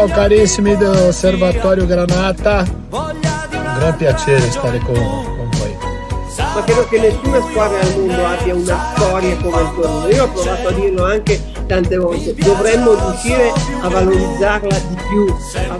Ciao carissimi dell'Osservatorio Granata, un gran piacere stare con, con voi. Ma credo che nessuna squadra al mondo abbia una storia come il Torino. Io ho provato a dirlo anche tante volte, dovremmo riuscire a valorizzarla di più. A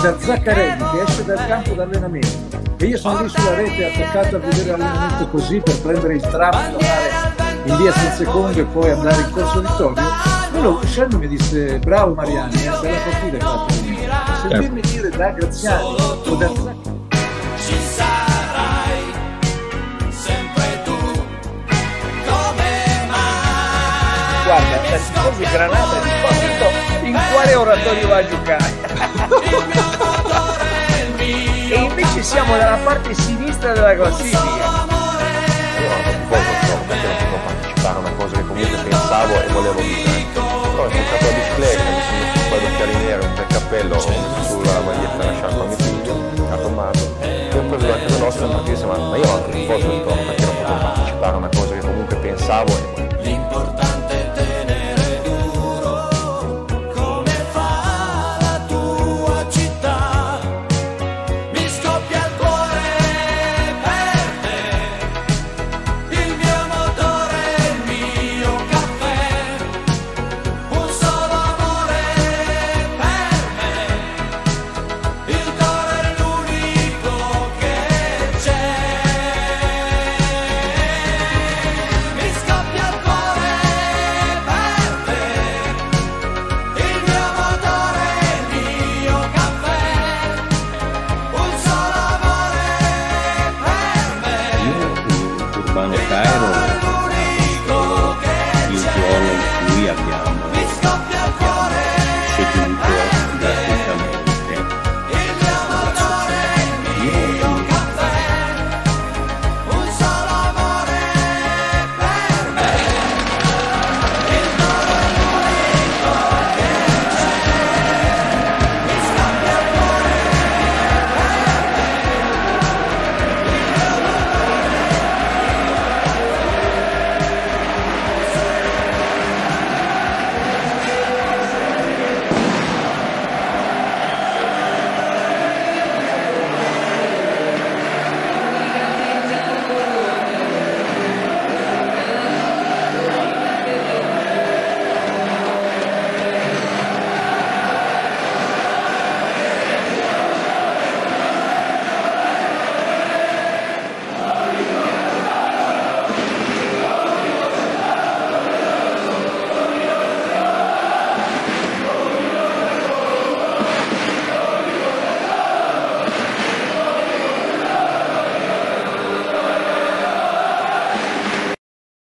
da Zaccarelli che esce dal campo d'allenamento e io sono lì sulla rete attaccato a vedere l'allenamento così per prendere il tram andare in via San Secondo e poi andare in Corso Vittorio quello uscendo mi disse bravo Mariani è eh, bella partita fatto sentirmi dire da Graziani o da Zaccarelli da tifosi Granata di fatto in quale oratorio va a giocare? e invece siamo dalla parte sinistra della classifica. Io non posso, insomma, perché non potevo partecipare a una cosa che comunque pensavo e volevo vivere. Però ho portato la bicicletta, mi sono messo un paio d'occhiali neri, un bel cappello, sulla maglietta la sciarpa a mio figlio, a Tommaso, poi ho preso la casa nostra e partire ma io non posso perché non potevo partecipare a una cosa che Bang Bang Battle.